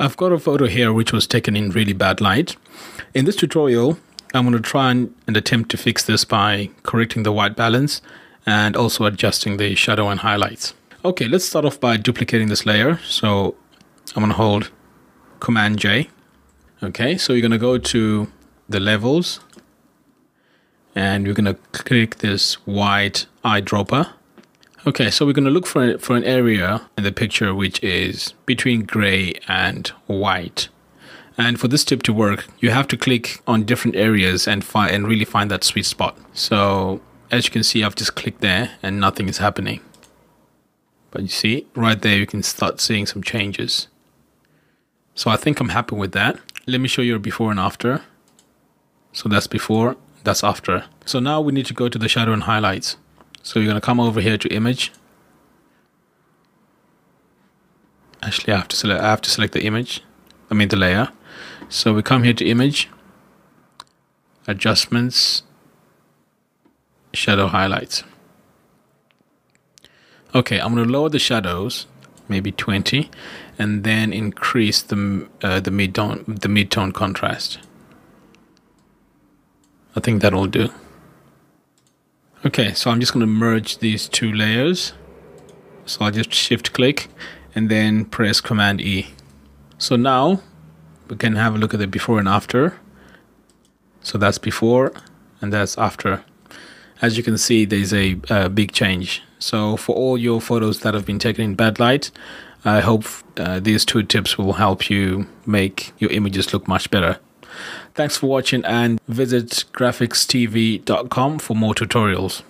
I've got a photo here which was taken in really bad light. In this tutorial, I'm going to try and, and attempt to fix this by correcting the white balance and also adjusting the shadow and highlights. Okay, let's start off by duplicating this layer. So I'm going to hold Command J. Okay, so you're going to go to the levels and you're going to click this white eyedropper. Okay, so we're going to look for, for an area in the picture which is between gray and white. And for this tip to work, you have to click on different areas and find and really find that sweet spot. So as you can see, I've just clicked there and nothing is happening. But you see, right there, you can start seeing some changes. So I think I'm happy with that. Let me show you before and after. So that's before, that's after. So now we need to go to the shadow and highlights. So you're going to come over here to image. Actually, I have to select, I have to select the image. I mean the layer. So we come here to image, adjustments, shadow highlights. Okay, I'm going to lower the shadows, maybe 20, and then increase the uh, the mid tone the mid tone contrast. I think that'll do. Okay, so I'm just going to merge these two layers. So I'll just shift click and then press Command E. So now we can have a look at the before and after. So that's before and that's after. As you can see, there's a, a big change. So for all your photos that have been taken in bad light, I hope uh, these two tips will help you make your images look much better. Thanks for watching and visit grafxtv.com for more tutorials.